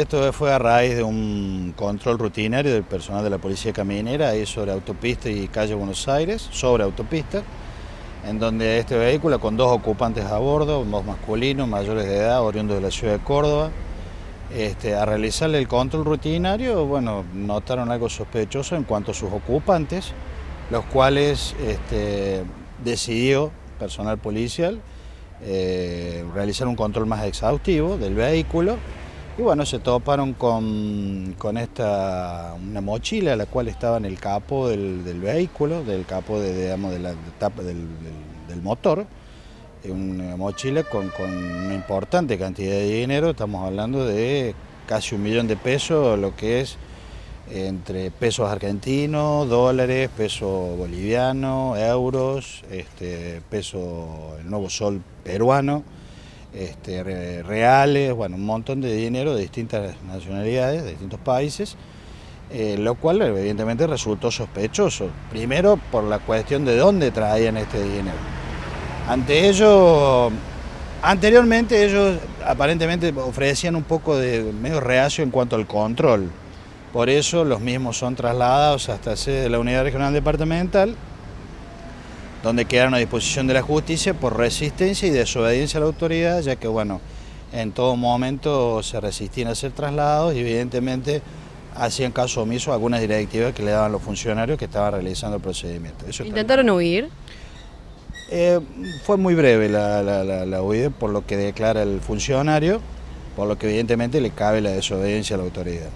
Esto fue a raíz de un control rutinario del personal de la Policía Caminera ahí sobre autopista y calle Buenos Aires, sobre autopista, en donde este vehículo con dos ocupantes a bordo, dos masculinos, mayores de edad, oriundos de la ciudad de Córdoba, este, a realizarle el control rutinario, bueno, notaron algo sospechoso en cuanto a sus ocupantes, los cuales este, decidió personal policial eh, realizar un control más exhaustivo del vehículo y bueno, se toparon con, esta, una mochila, la cual estaba en el capo del, vehículo, del capo de, digamos, de la tapa del, motor. Una mochila con, con, una importante cantidad de dinero, estamos hablando de casi un millón de pesos, lo que es entre pesos argentinos, dólares, peso boliviano, euros, este, peso, el nuevo sol peruano este, reales, bueno, un montón de dinero de distintas nacionalidades, de distintos países, eh, lo cual evidentemente resultó sospechoso. Primero por la cuestión de dónde traían este dinero. Ante ello, anteriormente ellos aparentemente ofrecían un poco de medio reacio en cuanto al control. Por eso los mismos son trasladados hasta sede de la Unidad Regional Departamental donde quedaron a disposición de la justicia por resistencia y desobediencia a la autoridad, ya que bueno, en todo momento se resistían a ser trasladados y evidentemente hacían caso omiso a algunas directivas que le daban los funcionarios que estaban realizando el procedimiento. ¿Intentaron huir? Eh, fue muy breve la, la huida por lo que declara el funcionario, por lo que evidentemente le cabe la desobediencia a la autoridad.